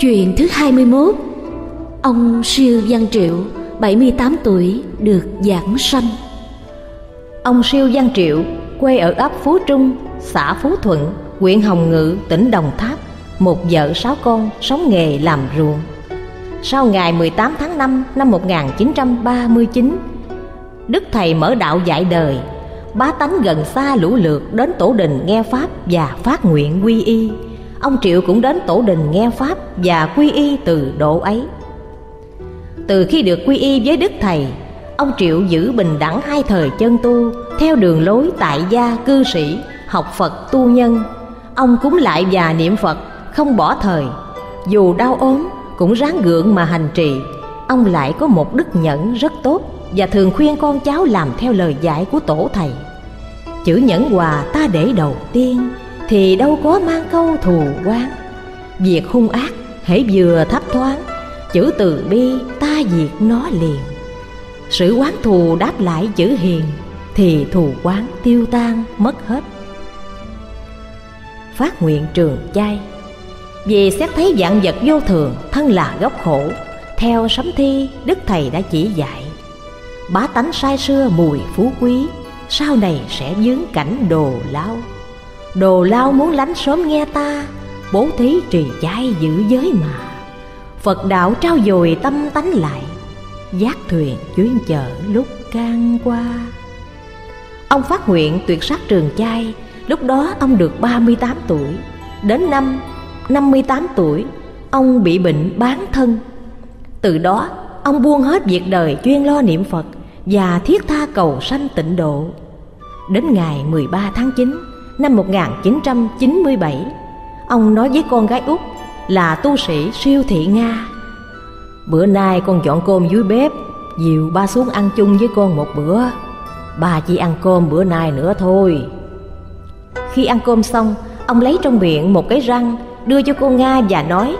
Chuyện thứ 21 Ông Siêu Văn Triệu 78 tuổi được giảng sanh. Ông Siêu Văn Triệu quê ở ấp Phú Trung, xã Phú Thuận, huyện Hồng Ngự, tỉnh Đồng Tháp. Một vợ sáu con sống nghề làm ruộng. Sau ngày 18 tháng 5 năm 1939 Đức Thầy mở đạo dạy đời. Bá tánh gần xa lũ lượt đến tổ đình nghe Pháp và phát nguyện quy y. Ông Triệu cũng đến tổ đình nghe Pháp và quy y từ độ ấy. Từ khi được quy y với Đức Thầy, Ông Triệu giữ bình đẳng hai thời chân tu, Theo đường lối tại gia, cư sĩ, Học Phật, tu nhân. Ông cúng lại và niệm Phật, Không bỏ thời. Dù đau ốm, cũng ráng gượng mà hành trì. Ông lại có một đức nhẫn rất tốt Và thường khuyên con cháu làm theo lời dạy của tổ thầy. Chữ nhẫn hòa ta để đầu tiên. Thì đâu có mang câu thù oán. Việc hung ác hễ vừa thấp thoáng, Chữ từ bi ta diệt nó liền. Sự quán thù đáp lại chữ hiền, Thì thù quán tiêu tan, mất hết. Phát nguyện trường chay. Vì xét thấy dạng vật vô thường, Thân là gốc khổ, Theo sấm thi Đức Thầy đã chỉ dạy. Bá tánh sai xưa mùi phú quý, Sau này sẽ dướng cảnh đồ lao. Đồ lao muốn lánh sớm nghe ta, Bố thí trì chay giữ giới mà. Phật đạo trao dồi tâm tánh lại, giác thuyền chuyến chở lúc can qua. Ông phát nguyện tuyệt sát trường chay Lúc đó ông được 38 tuổi. Đến năm 58 tuổi, Ông bị bệnh bán thân. Từ đó, ông buông hết việc đời chuyên lo niệm Phật Và thiết tha cầu sanh tịnh độ. Đến ngày 13 tháng 9 năm 1997 Ông nói với con gái út là tu sĩ siêu thị Nga. Bữa nay con dọn cơm dưới bếp, Dìu ba xuống ăn chung với con một bữa. Ba chỉ ăn cơm bữa nay nữa thôi. Khi ăn cơm xong, Ông lấy trong miệng một cái răng, Đưa cho cô Nga và nói,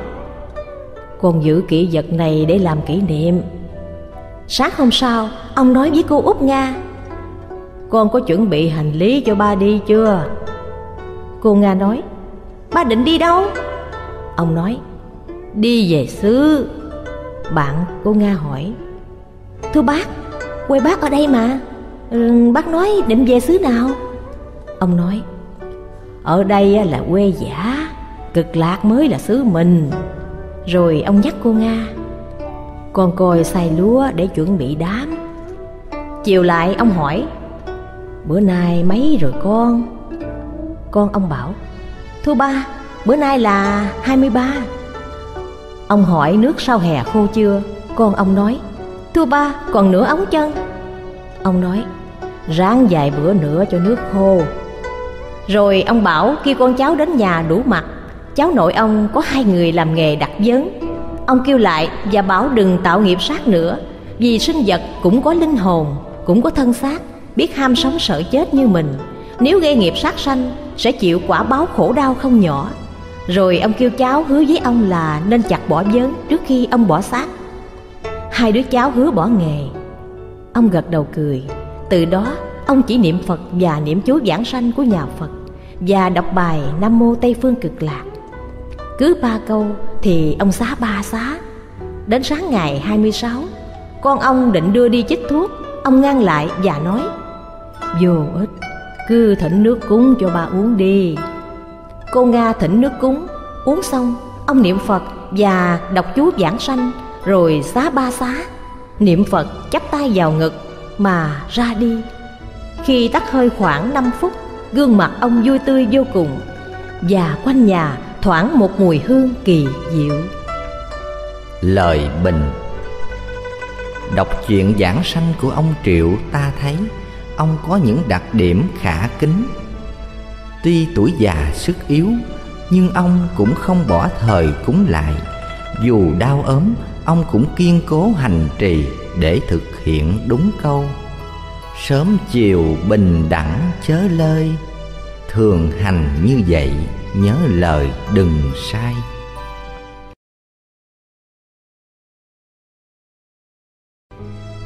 Con giữ kỹ vật này để làm kỷ niệm. Sáng hôm sau, Ông nói với cô út Nga, Con có chuẩn bị hành lý cho ba đi chưa? Cô Nga nói Ba định đi đâu? Ông nói Đi về xứ. Bạn cô Nga hỏi Thưa bác, quê bác ở đây mà. Ừ, Bác nói định về xứ nào? Ông nói Ở đây là quê giả Cực lạc mới là xứ mình. Rồi ông nhắc cô Nga Con coi xay lúa để chuẩn bị đám. Chiều lại ông hỏi Bữa nay mấy rồi con? Con ông bảo Thưa ba, bữa nay là 23 Ông hỏi nước sau hè khô chưa? Con ông nói Thưa ba còn nửa ống chân. Ông nói Ráng vài bữa nữa cho nước khô. Rồi ông bảo kêu con cháu đến nhà đủ mặt Cháu nội ông có hai người làm nghề đặt vấn Ông kêu lại và bảo đừng tạo nghiệp sát nữa Vì sinh vật cũng có linh hồn Cũng có thân xác Biết ham sống sợ chết như mình. Nếu gây nghiệp sát sanh, Sẽ chịu quả báo khổ đau không nhỏ. Rồi ông kêu cháu hứa với ông là nên chặt bỏ vớn trước khi ông bỏ xác. Hai đứa cháu hứa bỏ nghề. Ông gật đầu cười. Từ đó, ông chỉ niệm Phật và niệm chú giảng sanh của nhà Phật Và đọc bài Nam Mô Tây Phương Cực Lạc. Cứ ba câu thì ông xá ba xá. Đến sáng ngày 26 Con ông định đưa đi chích thuốc. Ông ngăn lại và nói, Vô ích. Cứ thỉnh nước cúng cho ba uống đi. Cô Nga thỉnh nước cúng, Uống xong, ông niệm Phật và đọc chú giảng sanh, Rồi xá ba xá. Niệm Phật chắp tay vào ngực mà ra đi. Khi tắt hơi khoảng 5 phút, Gương mặt ông vui tươi vô cùng Và quanh nhà thoảng một mùi hương kỳ diệu. Lời bình. Đọc chuyện giảng sanh của ông Triệu ta thấy Ông có những đặc điểm khả kính. Tuy tuổi già sức yếu, Nhưng ông cũng không bỏ thời cúng lại. Dù đau ốm, Ông cũng kiên cố hành trì Để thực hiện đúng câu. Sớm chiều bình đẳng chớ lơi, Thường hành như vậy, Nhớ lời đừng sai.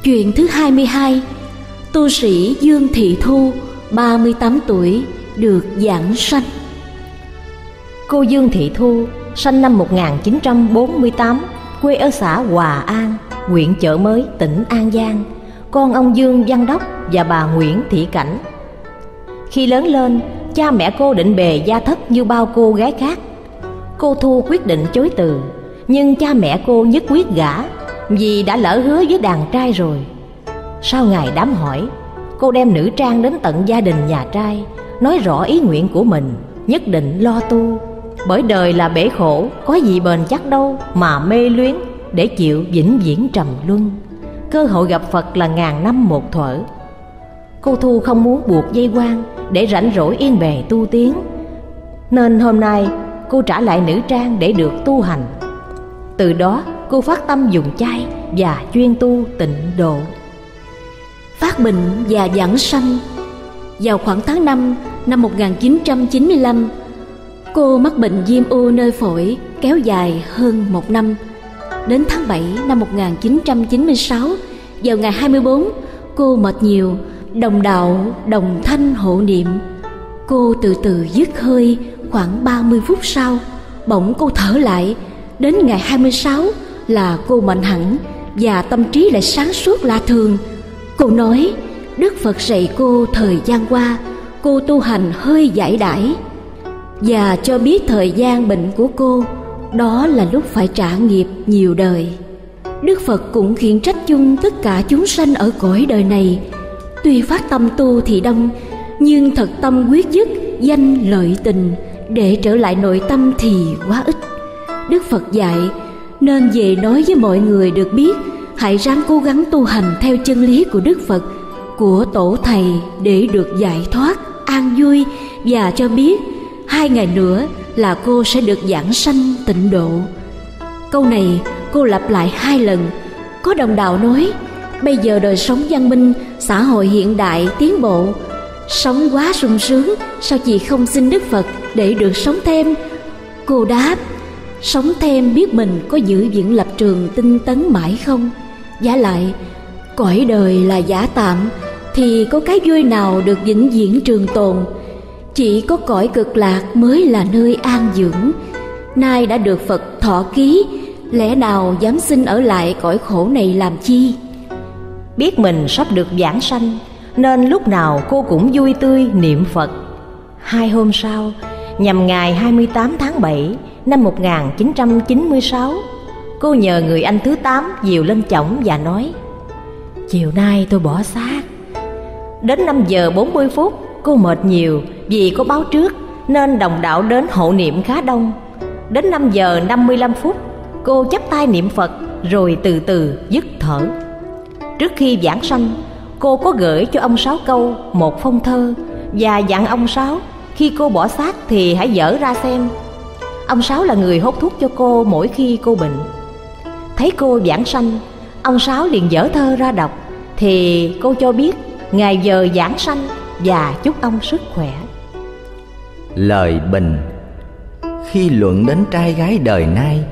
Chuyện thứ 22 Tu sĩ Dương Thị Thu 38 tuổi được giảng sanh Cô Dương Thị Thu sanh năm 1948, quê ở xã Hòa An, huyện Chợ Mới, tỉnh An Giang, con ông Dương Văn Đốc và bà Nguyễn Thị Cảnh. Khi lớn lên, cha mẹ cô định bề gia thất như bao cô gái khác. Cô Thu quyết định chối từ, nhưng cha mẹ cô nhất quyết gả vì đã lỡ hứa với đàn trai rồi. Sau ngày đám hỏi, cô đem nữ trang đến tận gia đình nhà trai, nói rõ ý nguyện của mình, nhất định lo tu. Bởi đời là bể khổ, có gì bền chắc đâu mà mê luyến để chịu vĩnh viễn trầm luân. Cơ hội gặp Phật là ngàn năm một thuở. Cô Thu không muốn buộc dây quan để rảnh rỗi yên bề tu tiến, nên hôm nay cô trả lại nữ trang để được tu hành. Từ đó cô phát tâm dùng chay và chuyên tu tịnh độ phát bệnh và giảng sanh. Vào khoảng tháng 5 năm 1995, cô mắc bệnh viêm u nơi phổi kéo dài hơn một năm. Đến tháng 7 năm 1996, vào ngày 24, cô mệt nhiều, đồng đạo, đồng thanh hộ niệm. Cô từ từ dứt hơi khoảng 30 phút sau, bỗng cô thở lại. Đến ngày 26 là cô mạnh hẳn và tâm trí lại sáng suốt lạ thường – Cô nói, Đức Phật dạy cô thời gian qua, Cô tu hành hơi giải đãi. Và cho biết thời gian bệnh của cô, Đó là lúc phải trả nghiệp nhiều đời. Đức Phật cũng khiển trách chung tất cả chúng sanh ở cõi đời này. Tuy phát tâm tu thì đông, Nhưng thật tâm quyết dứt danh lợi tình, Để trở lại nội tâm thì quá ít. Đức Phật dạy, Nên về nói với mọi người được biết hãy ráng cố gắng tu hành theo chân lý của Đức Phật, của Tổ Thầy để được giải thoát, an vui và cho biết hai ngày nữa là cô sẽ được giảng sanh tịnh độ. Câu này cô lặp lại hai lần. Có đồng đạo nói, bây giờ đời sống văn minh, xã hội hiện đại tiến bộ, sống quá sung sướng, sao chị không xin Đức Phật để được sống thêm? Cô đáp, sống thêm biết mình có giữ vững lập trường tinh tấn mãi không? Giá lại, cõi đời là giả tạm thì có cái vui nào được vĩnh viễn trường tồn? Chỉ có cõi cực lạc mới là nơi an dưỡng. Nay đã được phật thọ ký lẽ nào dám xin ở lại cõi khổ này làm chi? Biết mình sắp được giảng sanh nên lúc nào cô cũng vui tươi niệm phật. Hai hôm sau nhằm ngày 28 tháng 7 năm 1996 Cô nhờ người anh thứ tám dìu lên chổng và nói, Chiều nay tôi bỏ xác. Đến 5 giờ 40 phút, cô mệt nhiều vì có báo trước Nên đồng đạo đến hộ niệm khá đông. Đến 5 giờ 55 phút, cô chắp tay niệm Phật rồi từ từ dứt thở. Trước khi giảng sanh, cô có gửi cho ông Sáu Câu một phong thơ Và dặn ông Sáu, khi cô bỏ xác thì hãy dở ra xem. Ông Sáu là người hốt thuốc cho cô mỗi khi cô bệnh. Thấy cô giảng sanh, Ông Sáu liền dở thơ ra đọc. Thì cô cho biết, Ngày giờ giảng sanh Và chúc ông sức khỏe. Lời bình. Khi luận đến trai gái đời nay,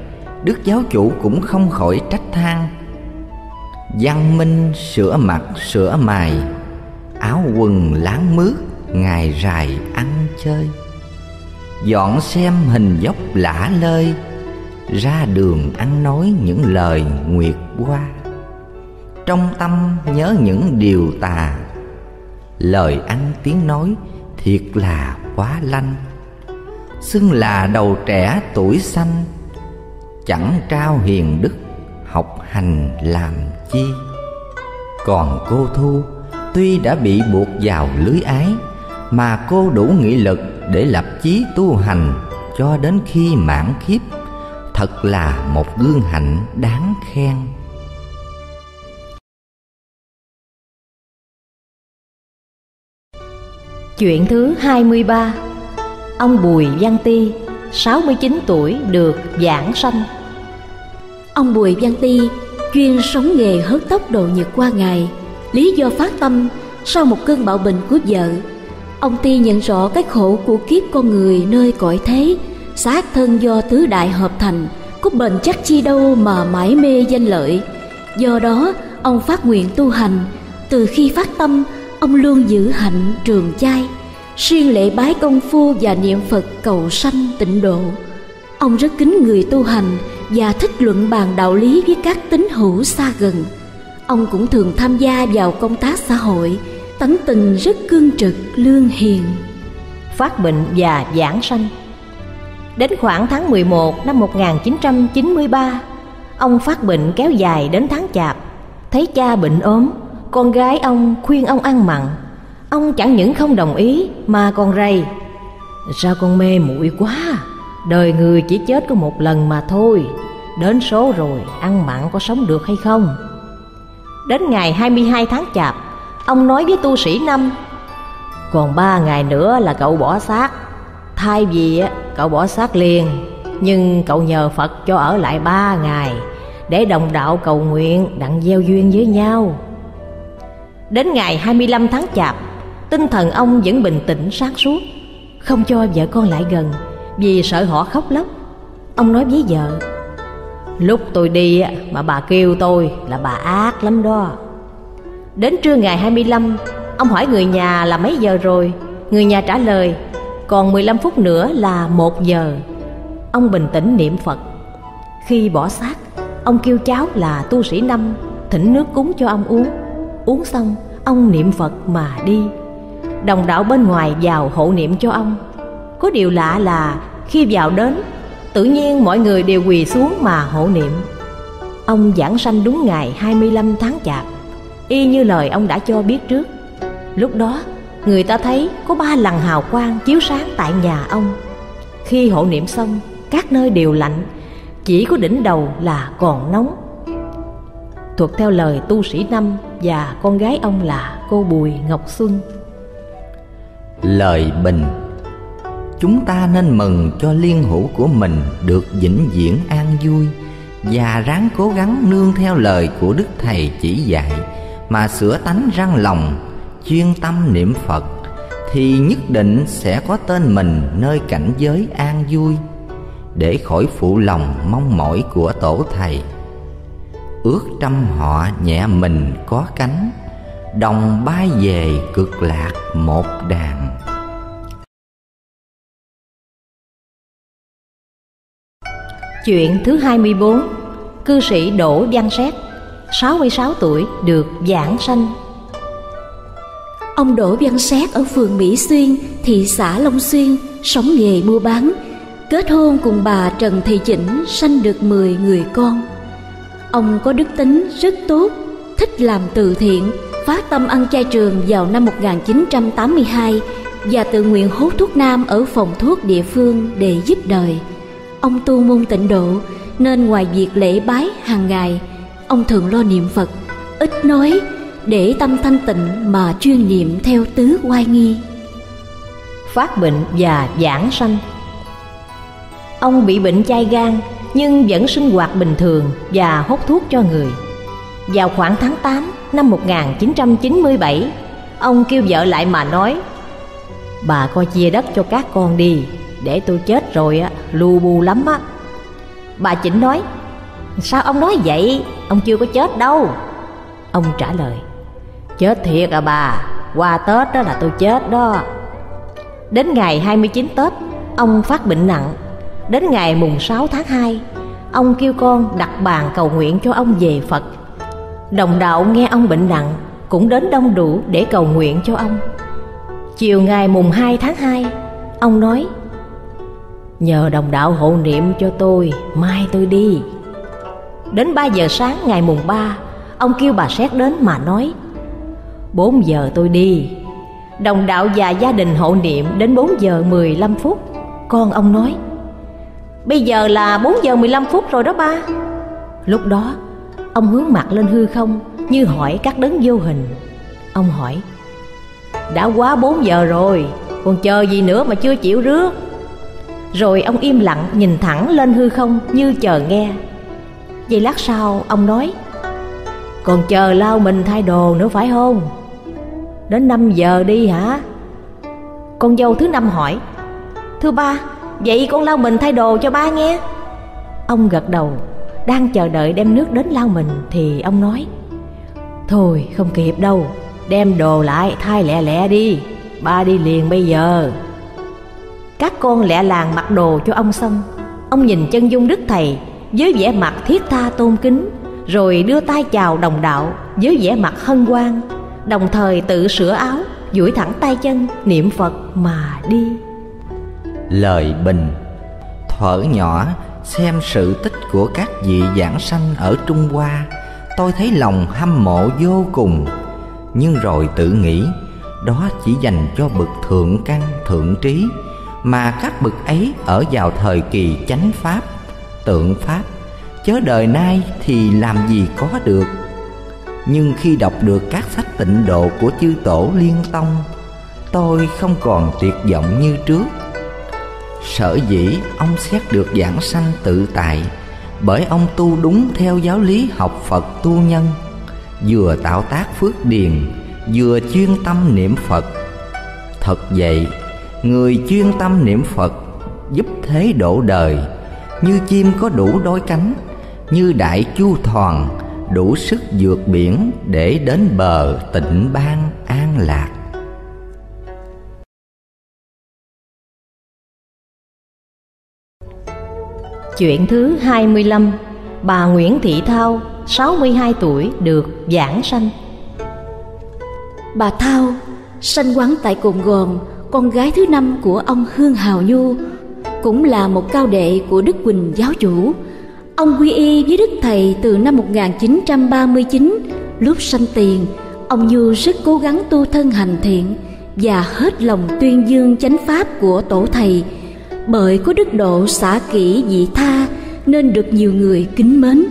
Đức giáo chủ cũng không khỏi trách than. Văn minh sửa mặt, sửa mài Áo quần láng mướt Ngày rài ăn chơi. Dọn xem hình dốc lả lơi ra đường ăn nói những lời nguyệt qua trong tâm nhớ những điều tà, lời ăn tiếng nói thiệt là quá lanh. Xưng là đầu trẻ tuổi xanh, chẳng trao hiền đức học hành làm chi. Còn cô thu, tuy đã bị buộc vào lưới ái, mà cô đủ nghị lực để lập chí tu hành cho đến khi mãn kiếp thật là một gương hạnh đáng khen. Chuyện thứ 23 Ông Bùi Văn Ti 69 tuổi, được giảng sanh. Ông Bùi Văn Ti chuyên sống nghề hớt tóc đồ nhật qua ngày. Lý do phát tâm, sau một cơn bạo bệnh của vợ, Ông Ti nhận rõ cái khổ của kiếp con người nơi cõi thế xác thân do tứ đại hợp thành có bền chắc chi đâu mà mãi mê danh lợi. Do đó ông phát nguyện tu hành. Từ khi phát tâm ông luôn giữ hạnh trường chay siêng lễ bái công phu và niệm phật cầu sanh tịnh độ. Ông rất kính người tu hành và thích luận bàn đạo lý với các tín hữu xa gần. Ông cũng thường tham gia vào công tác xã hội, tánh tình rất cương trực, lương hiền. Phát bệnh và giảng sanh. Đến khoảng tháng 11 năm 1993, ông phát bệnh kéo dài đến tháng chạp. Thấy cha bệnh ốm, con gái ông khuyên ông ăn mặn. Ông chẳng những không đồng ý mà còn rầy. Sao con mê muội quá, đời người chỉ chết có một lần mà thôi. Đến số rồi, ăn mặn có sống được hay không? Đến ngày 22 tháng chạp, ông nói với tu sĩ Năm Còn ba ngày nữa là cậu bỏ xác Thay vì cậu bỏ xác liền, Nhưng cậu nhờ Phật cho ở lại ba ngày, Để đồng đạo cầu nguyện đặng gieo duyên với nhau. Đến ngày 25 tháng chạp, Tinh thần ông vẫn bình tĩnh sáng suốt, Không cho vợ con lại gần, Vì sợ họ khóc lóc. Ông nói với vợ, Lúc tôi đi mà bà kêu tôi là bà ác lắm đó. Đến trưa ngày 25 Ông hỏi người nhà là mấy giờ rồi? Người nhà trả lời còn 15 phút nữa là 1 giờ. Ông bình tĩnh niệm Phật. Khi bỏ xác, Ông kêu cháu là tu sĩ năm, Thỉnh nước cúng cho ông uống. Uống xong, ông niệm Phật mà đi. Đồng đạo bên ngoài vào hộ niệm cho ông. Có điều lạ là khi vào đến, Tự nhiên mọi người đều quỳ xuống mà hộ niệm. Ông giảng sanh đúng ngày 25 tháng chạp. Y như lời ông đã cho biết trước. Lúc đó người ta thấy có ba lần hào quang chiếu sáng tại nhà ông. Khi hộ niệm xong, các nơi đều lạnh, Chỉ có đỉnh đầu là còn nóng. Thuộc theo lời tu sĩ Năm và con gái ông là cô Bùi Ngọc Xuân. Lời bình, chúng ta nên mừng cho liên hữu của mình được vĩnh viễn an vui và ráng cố gắng nương theo lời của đức thầy chỉ dạy mà sửa tánh răng lòng chuyên tâm niệm phật, thì nhất định sẽ có tên mình nơi cảnh giới an vui, để khỏi phụ lòng mong mỏi của tổ thầy. Ước trăm họ nhẹ mình có cánh, đồng bay về cực lạc một đàn. Chuyện thứ 24 Cư sĩ Đỗ Văn Xét 66 tuổi, được giảng sanh. Ông Đỗ Văn Xét ở phường Mỹ Xuyên, thị xã Long Xuyên, sống nghề mua bán. Kết hôn cùng bà Trần Thị Chỉnh sanh được 10 người con. Ông có đức tính rất tốt, thích làm từ thiện, phát tâm ăn chay trường vào năm 1982 và tự nguyện hút thuốc nam ở phòng thuốc địa phương để giúp đời. Ông tu môn tịnh độ nên ngoài việc lễ bái hàng ngày, ông thường lo niệm Phật, ít nói để tâm thanh tịnh mà chuyên niệm theo tứ oai nghi. Phát bệnh và giảng sanh Ông bị bệnh chai gan nhưng vẫn sinh hoạt bình thường và hút thuốc cho người. Vào khoảng tháng 8 năm 1997, ông kêu vợ lại mà nói Bà coi chia đất cho các con đi để tôi chết rồi á lu bu lắm á bà chỉnh nói sao ông nói vậy ông chưa có chết đâu ông trả lời chết thiệt à bà. Qua tết đó là tôi chết đó. Đến ngày 29 tết, ông phát bệnh nặng. Đến ngày mùng 6 tháng 2 ông kêu con đặt bàn cầu nguyện cho ông về phật. Đồng đạo nghe ông bệnh nặng, cũng đến đông đủ để cầu nguyện cho ông. Chiều ngày mùng 2 tháng 2 ông nói, Nhờ đồng đạo hộ niệm cho tôi, Mai tôi đi. Đến 3 giờ sáng ngày mùng 3 Ông kêu bà xét đến mà nói 4 giờ tôi đi. Đồng đạo và gia đình hộ niệm đến 4 giờ 15 phút. Con ông nói, Bây giờ là 4 giờ 15 phút rồi đó ba. Lúc đó, Ông hướng mặt lên hư không Như hỏi các đấng vô hình. Ông hỏi, Đã quá 4 giờ rồi, Còn chờ gì nữa mà chưa chịu rước? Rồi ông im lặng nhìn thẳng lên hư không như chờ nghe. Giây lát sau, ông nói, Còn chờ lao mình thay đồ nữa phải không? Đến 5 giờ đi hả? Con dâu thứ năm hỏi. Thưa ba, vậy con lau mình thay đồ cho ba nghe. Ông gật đầu Đang chờ đợi đem nước đến lau mình Thì ông nói. Thôi không kịp đâu Đem đồ lại thay lẹ lẹ đi Ba đi liền bây giờ. Các con lẹ làng mặc đồ cho ông xong. Ông nhìn chân dung Đức Thầy với vẻ mặt thiết tha tôn kính Rồi đưa tay chào đồng đạo với vẻ mặt hân hoan. Đồng thời tự sửa áo, duỗi thẳng tay chân, niệm Phật mà đi. Lời bình. Thở nhỏ xem sự tích của các vị giảng sanh ở Trung Hoa. Tôi thấy lòng hâm mộ vô cùng. Nhưng rồi tự nghĩ đó chỉ dành cho bậc thượng căn thượng trí mà các bậc ấy ở vào thời kỳ chánh pháp tượng pháp. Chớ đời nay thì làm gì có được nhưng khi đọc được các sách tịnh độ của chư tổ liên tông, tôi không còn tuyệt vọng như trước. Sở dĩ ông xét được giảng sanh tự tại, bởi ông tu đúng theo giáo lý học phật tu nhân, vừa tạo tác phước điền, vừa chuyên tâm niệm phật. Thật vậy, người chuyên tâm niệm phật giúp thế độ đời, như chim có đủ đôi cánh, như đại chu thoàn đủ sức vượt biển để đến bờ tịnh ban an lạc Chuyện thứ 25 Bà Nguyễn Thị Thao 62 tuổi được giảng sanh Bà Thao sanh quán tại Cồn Gòn con gái thứ năm của ông Hương Hào Nhu cũng là một cao đệ của Đức Quỳnh giáo chủ. Ông quy y với Đức Thầy từ năm 1939, lúc sanh tiền, ông Nhu rất cố gắng tu thân hành thiện và hết lòng tuyên dương chánh pháp của tổ thầy. Bởi có đức độ xả kỹ dị tha nên được nhiều người kính mến.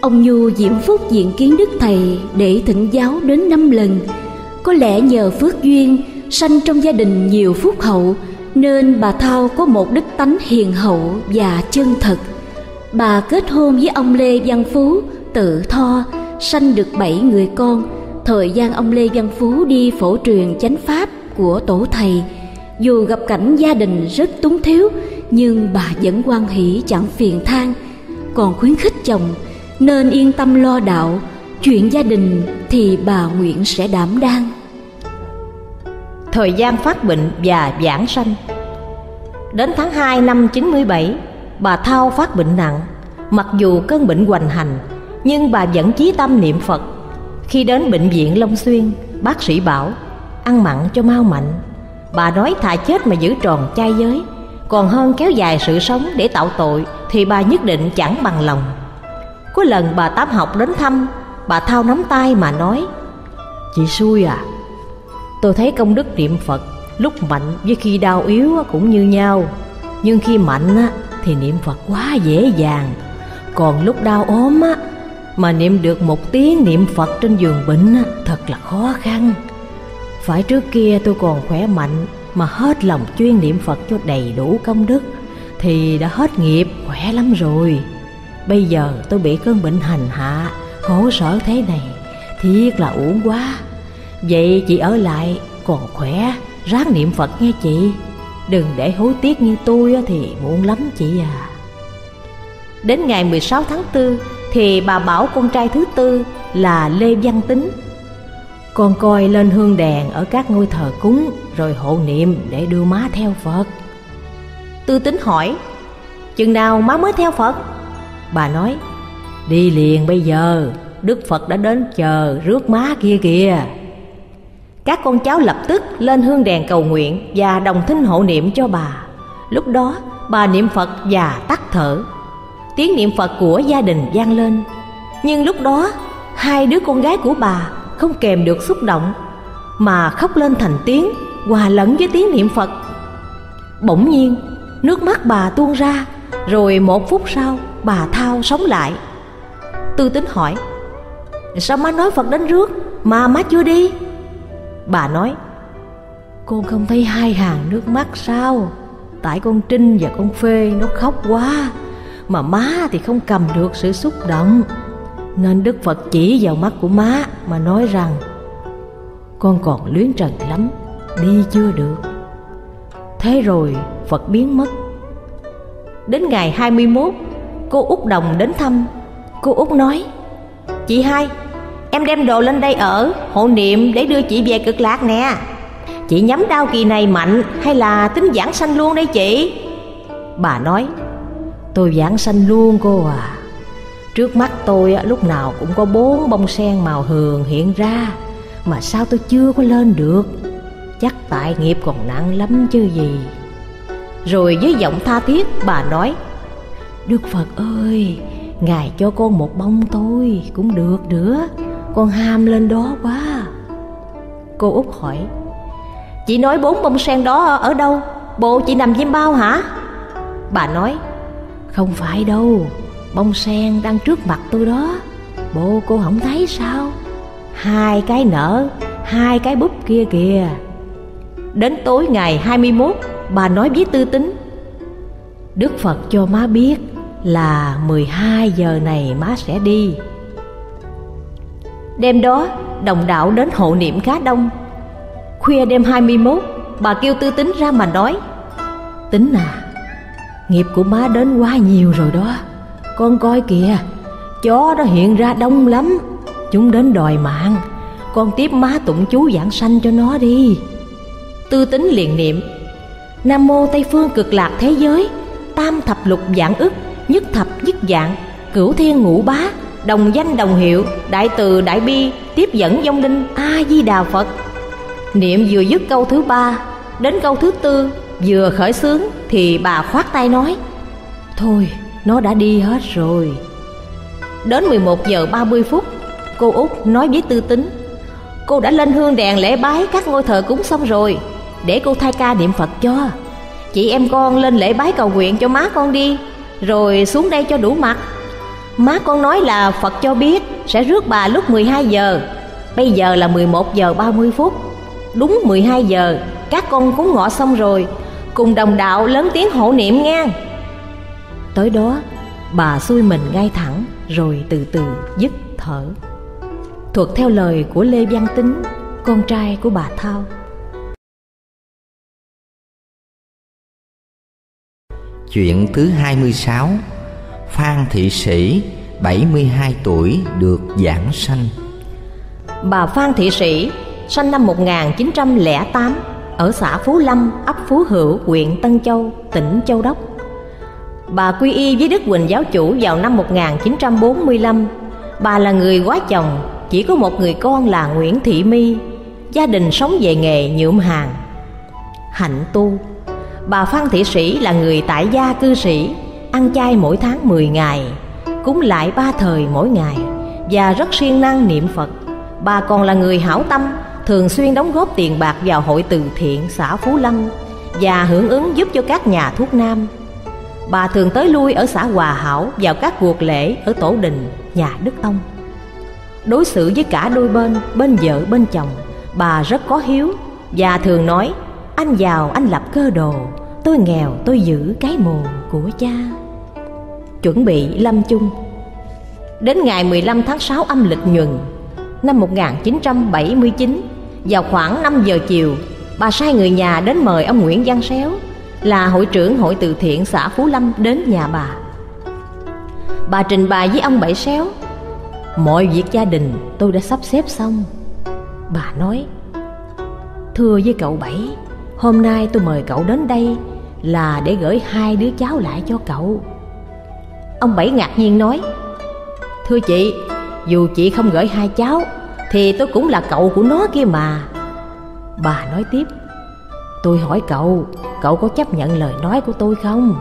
Ông Nhu diễm phúc diện kiến Đức Thầy để thỉnh giáo đến năm lần. Có lẽ nhờ phước duyên sanh trong gia đình nhiều phúc hậu nên bà Thao có một đức tánh hiền hậu và chân thật. Bà kết hôn với ông Lê Văn Phú, tự tho, sanh được bảy người con. Thời gian ông Lê Văn Phú đi phổ truyền chánh pháp của tổ thầy, dù gặp cảnh gia đình rất túng thiếu, nhưng bà vẫn quan hỷ chẳng phiền than, còn khuyến khích chồng nên yên tâm lo đạo, chuyện gia đình thì bà nguyện sẽ đảm đang thời gian phát bệnh và giảng sanh. Đến tháng 2 năm 97, bà Thao phát bệnh nặng, mặc dù cơn bệnh hoành hành, nhưng bà vẫn chí tâm niệm Phật. Khi đến bệnh viện Long Xuyên, bác sĩ bảo ăn mặn cho mau mạnh. Bà nói thà chết mà giữ tròn chay giới, còn hơn kéo dài sự sống để tạo tội thì bà nhất định chẳng bằng lòng. Có lần bà Tám học đến thăm, bà Thao nắm tay mà nói Chị xui à, Tôi thấy công đức niệm Phật lúc mạnh với khi đau yếu cũng như nhau Nhưng khi mạnh thì niệm Phật quá dễ dàng. Còn lúc đau ốm á, mà niệm được một tiếng niệm Phật trên giường bệnh thật là khó khăn. Phải trước kia tôi còn khỏe mạnh mà hết lòng chuyên niệm Phật cho đầy đủ công đức Thì đã hết nghiệp khỏe lắm rồi. Bây giờ tôi bị cơn bệnh hành hạ khổ sở thế này thiệt là uổng quá. Vậy chị ở lại còn khỏe Ráng niệm Phật nghe chị. Đừng để hối tiếc như tôi thì muộn lắm chị à. Đến ngày 16 tháng 4 Thì bà bảo con trai thứ tư là Lê Văn Tính. Con coi lên hương đèn ở các ngôi thờ cúng Rồi hộ niệm để đưa má theo Phật. Tư tính hỏi, Chừng nào má mới theo Phật? Bà nói, Đi liền bây giờ, Đức Phật đã đến chờ rước má kia kìa các con cháu lập tức lên hương đèn cầu nguyện và đồng thinh hộ niệm cho bà. Lúc đó, bà niệm phật và tắt thở. Tiếng niệm phật của gia đình vang lên. Nhưng lúc đó, hai đứa con gái của bà không kèm được xúc động, mà khóc lên thành tiếng, hòa lẫn với tiếng niệm phật. Bỗng nhiên, nước mắt bà tuôn ra, rồi một phút sau, bà thao sống lại. Tư tính hỏi, sao má nói phật đến rước mà má chưa đi? Bà nói, Con không thấy hai hàng nước mắt sao? Tại con Trinh và con Phê nó khóc quá, Mà má thì không cầm được sự xúc động. Nên Đức Phật chỉ vào mắt của má Mà nói rằng, Con còn luyến trần lắm, Đi chưa được. Thế rồi Phật biến mất. Đến ngày 21 Cô Út Đồng đến thăm. Cô Út nói, Chị hai Em đem đồ lên đây ở, Hộ niệm để đưa chị về cực lạc nè. Chị nhắm đau kỳ này mạnh Hay là tính giảng sanh luôn đây chị? Bà nói, Tôi giảng sanh luôn cô à. Trước mắt tôi lúc nào cũng có bốn bông sen màu hường hiện ra, Mà sao tôi chưa có lên được? Chắc tại nghiệp còn nặng lắm chứ gì. Rồi với giọng tha thiết, bà nói, Đức Phật ơi, Ngài cho con một bông thôi Cũng được nữa. Con ham lên đó quá. Cô út hỏi, Chị nói bốn bông sen đó ở đâu? Bộ chị nằm diêm bao hả? Bà nói, Không phải đâu, Bông sen đang trước mặt tôi đó. Bộ cô không thấy sao? Hai cái nở, Hai cái búp kia kìa. Đến tối ngày 21 Bà nói với tư tính Đức Phật cho má biết Là 12 giờ này má sẽ đi. Đêm đó, đồng đạo đến hộ niệm khá đông. Khuya đêm 21 Bà kêu tư tính ra mà nói, Tính à Nghiệp của má đến quá nhiều rồi đó. Con coi kìa, Chó đó hiện ra đông lắm. Chúng đến đòi mạng. Con tiếp má tụng chú giảng sanh cho nó đi. Tư tính liền niệm, Nam mô Tây phương cực lạc thế giới, Tam thập lục dạng ức, Nhất thập nhất dạng, Cửu thiên ngũ bá Đồng danh đồng hiệu, Đại từ đại bi, Tiếp dẫn vong linh A-di-đà Phật. Niệm vừa dứt câu thứ ba, Đến câu thứ tư, Vừa khởi sướng Thì bà khoát tay nói, Thôi, nó đã đi hết rồi. Đến 11 giờ 30 phút, Cô út nói với tư tính Cô đã lên hương đèn lễ bái các ngôi thờ cúng xong rồi, Để cô thay ca niệm Phật cho. Chị em con lên lễ bái cầu nguyện cho má con đi, Rồi xuống đây cho đủ mặt. Má con nói là Phật cho biết Sẽ rước bà lúc 12 giờ. Bây giờ là 11 giờ 30 phút. Đúng 12 giờ, Các con cúng ngọ xong rồi. Cùng đồng đạo lớn tiếng hộ niệm nghe. Tới đó, Bà xuôi mình ngay thẳng, Rồi từ từ dứt thở. Thuật theo lời của Lê Văn Tính Con trai của bà Thao. Chuyện thứ 26 Phan Thị Sĩ 72 tuổi được giảng sanh Bà Phan Thị Sĩ sinh năm 1908 ở xã Phú Lâm, ấp Phú Hữu, huyện Tân Châu, tỉnh Châu Đốc. Bà quy y với Đức Quỳnh giáo chủ vào năm 1945. Bà là người quá chồng, chỉ có một người con là Nguyễn Thị My. Gia đình sống về nghề nhuộm hàng. Hạnh tu Bà Phan Thị Sĩ là người tại gia cư sĩ, ăn chay mỗi tháng 10 ngày, cúng lại ba thời mỗi ngày và rất siêng năng niệm Phật. Bà còn là người hảo tâm, thường xuyên đóng góp tiền bạc vào hội từ thiện xã Phú Lâm và hưởng ứng giúp cho các nhà thuốc nam. Bà thường tới lui ở xã Hòa Hảo vào các cuộc lễ ở tổ đình nhà Đức Ông. Đối xử với cả đôi bên, bên vợ bên chồng, bà rất có hiếu và thường nói anh giàu anh lập cơ đồ, tôi nghèo tôi giữ cái mồ của cha. Chuẩn bị lâm chung. Đến ngày 15 tháng 6 âm lịch nhuần năm 1979 vào khoảng 5 giờ chiều, bà sai người nhà đến mời ông Nguyễn Văn Xéo, là hội trưởng hội từ thiện xã Phú Lâm, đến nhà bà. Bà trình bày với ông Bảy Xéo, mọi việc gia đình tôi đã sắp xếp xong. Bà nói, thưa với cậu Bảy, hôm nay tôi mời cậu đến đây là để gửi hai đứa cháu lại cho cậu ông Bảy ngạc nhiên nói, thưa chị, dù chị không gửi hai cháu, thì tôi cũng là cậu của nó kia mà. Bà nói tiếp, tôi hỏi cậu cậu có chấp nhận lời nói của tôi không?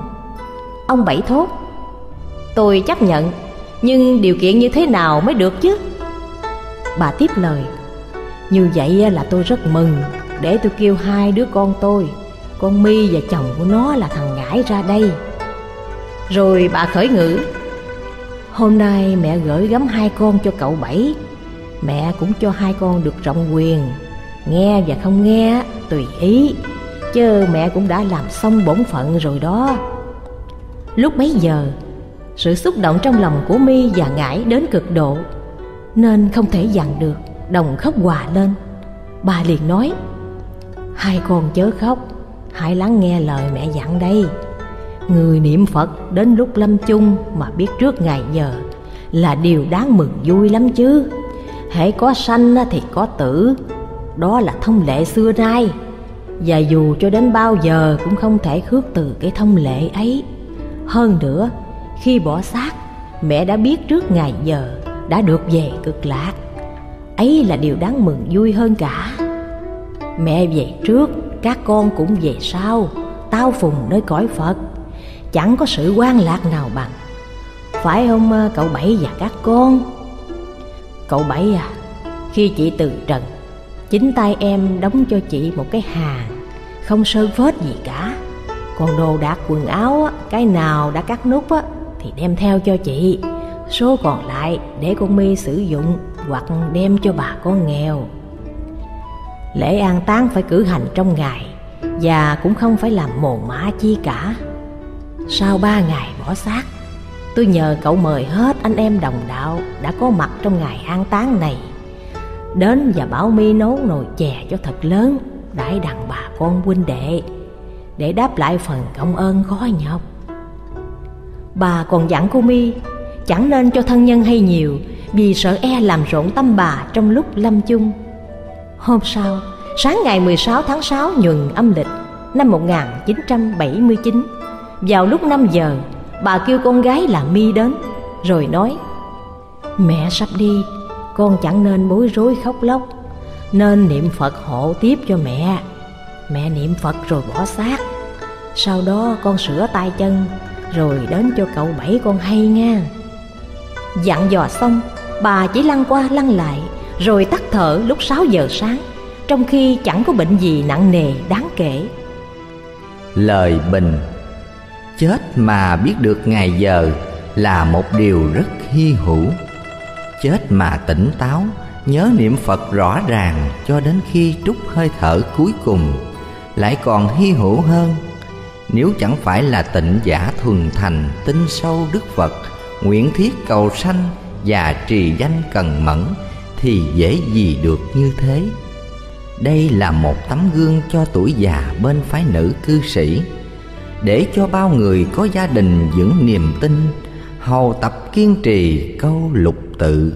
Ông bảy thốt, tôi chấp nhận, nhưng điều kiện như thế nào mới được chứ? Bà tiếp lời, như vậy là tôi rất mừng để tôi kêu hai đứa con tôi, con mi và chồng của nó là thằng Ngãi ra đây rồi bà khởi ngữ Hôm nay mẹ gửi gắm hai con cho cậu Bảy. Mẹ cũng cho hai con được rộng quyền. Nghe và không nghe tùy ý. Chứ mẹ cũng đã làm xong bổn phận rồi đó. Lúc bấy giờ, Sự xúc động trong lòng của mi và ngải đến cực độ, Nên không thể dằn được, Đồng khóc hòa lên. Bà liền nói, Hai con chớ khóc, Hãy lắng nghe lời mẹ dặn đây. Người niệm Phật đến lúc lâm chung mà biết trước ngày giờ Là điều đáng mừng vui lắm chứ. Hễ có sanh thì có tử, Đó là thông lệ xưa nay. Và dù cho đến bao giờ cũng không thể khước từ cái thông lệ ấy. Hơn nữa, Khi bỏ xác, Mẹ đã biết trước ngày giờ Đã được về cực lạc. Ấy là điều đáng mừng vui hơn cả. Mẹ về trước, Các con cũng về sau, Tao phùng nơi cõi Phật. Chẳng có sự quan lạc nào bằng. Phải không ờ, cậu Bảy và các con? Cậu Bảy à Khi chị từ trần, Chính tay em đóng cho chị một cái hàng, Không sơn phết gì cả. Còn đồ đạc, quần áo Cái nào đã cắt nút Thì đem theo cho chị. Số còn lại để con mi sử dụng Hoặc đem cho bà con nghèo. Lễ an táng phải cử hành trong ngày Và cũng không phải làm mồ mã chi cả. Sau ba ngày bỏ xác Tôi nhờ cậu mời hết anh em đồng đạo Đã có mặt trong ngày an táng này Đến và bảo mi nấu nồi chè cho thật lớn Đãi đằng bà con huynh đệ Để đáp lại phần công ơn khó nhọc. Bà còn dặn cô mi Chẳng nên cho thân nhân hay nhiều Vì sợ e làm rộn tâm bà trong lúc lâm chung. Hôm sau, sáng ngày 16 tháng 6 nhuần âm lịch năm 1979 vào lúc 5 giờ, bà kêu con gái là mi đến Rồi nói Mẹ sắp đi, con chẳng nên bối rối khóc lóc Nên niệm Phật hộ tiếp cho mẹ. Mẹ niệm Phật rồi bỏ xác. Sau đó con sửa tay chân Rồi đến cho cậu bảy con hay nha. Dặn dò xong Bà chỉ lăn qua lăn lại Rồi tắt thở lúc 6 giờ sáng Trong khi chẳng có bệnh gì nặng nề đáng kể. Lời bình. Chết mà biết được ngày giờ Là một điều rất hy hữu. Chết mà tỉnh táo, Nhớ niệm Phật rõ ràng Cho đến khi trút hơi thở cuối cùng Lại còn hy hữu hơn. Nếu chẳng phải là tịnh giả thuần thành Tin sâu Đức Phật, Nguyện thiết cầu sanh Và trì danh cần mẫn Thì dễ gì được như thế. Đây là một tấm gương cho tuổi già bên phái nữ cư sĩ. Để cho bao người có gia đình vững niềm tin, Hầu tập kiên trì câu lục tự.